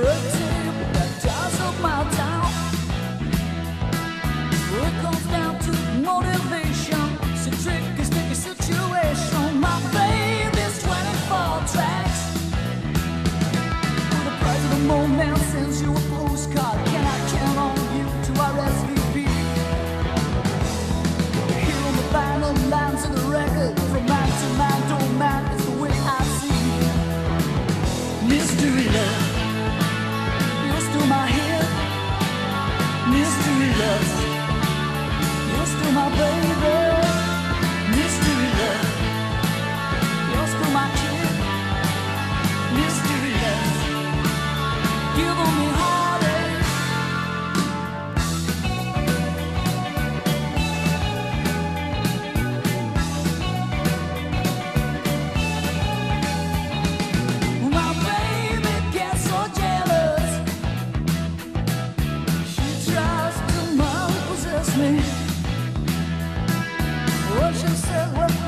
Brooks. left. You're still my baby.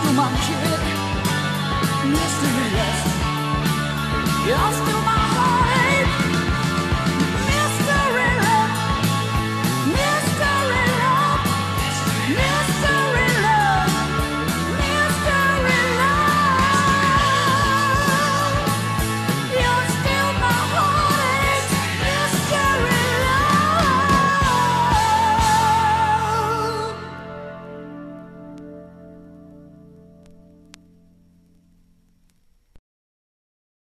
still my kid, mysterious. You're still my